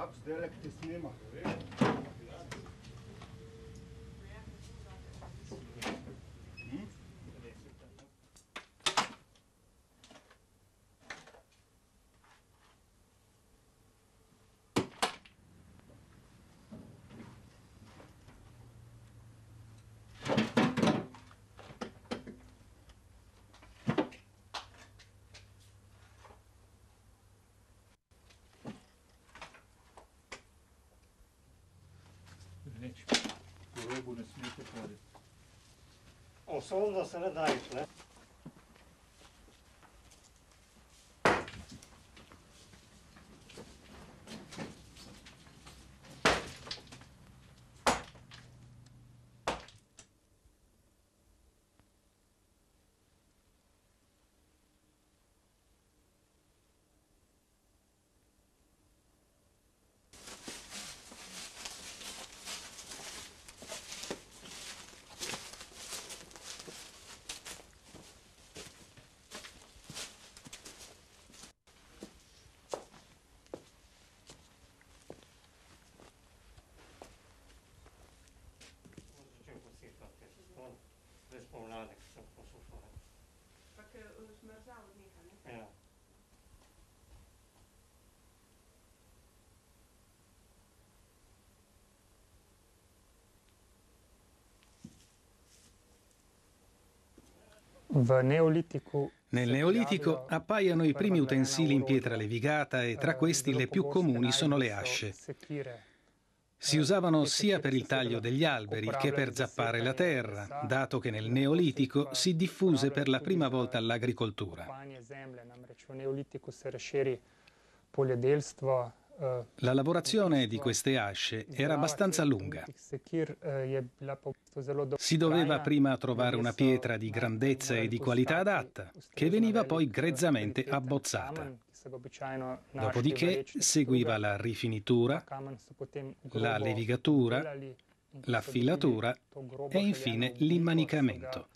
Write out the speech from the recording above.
Herbst, der leckt es. нич. Хворобу не сміти ходити. Особливо серед айшли. Zdaj spomladi, ko sem poslušal. Pak eh, zmrzal od nekaj, ne? Ja. Nel Neolitico appaiono i primi utensili in pietra levigata e tra questi le più comuni sono le asce. Si usavano sia per il taglio degli alberi che per zappare la terra, dato che nel Neolitico si diffuse per la prima volta l'agricoltura. La lavorazione di queste asce era abbastanza lunga. Si doveva prima trovare una pietra di grandezza e di qualità adatta, che veniva poi grezzamente abbozzata. Dopodiché seguiva la rifinitura, la levigatura, l'affilatura e infine l'immanicamento.